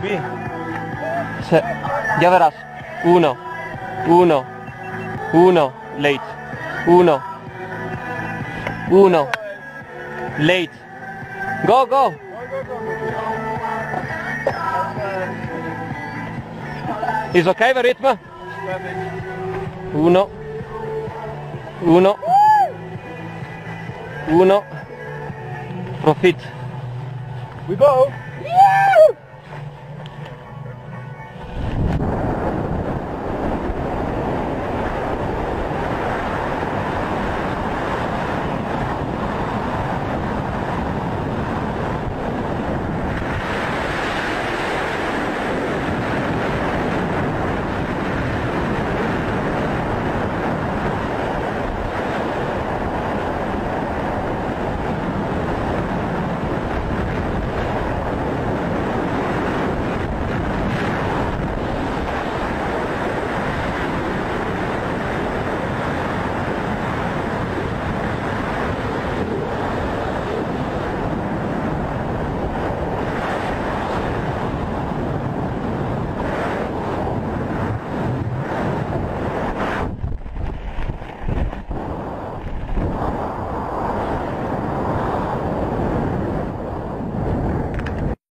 Qui. Se, ya verás. Uno, uno, uno, late. Uno, uno, late. Go, go. Is okay the ritmo? Uno, uno, uno. Profit. We go. Yeah!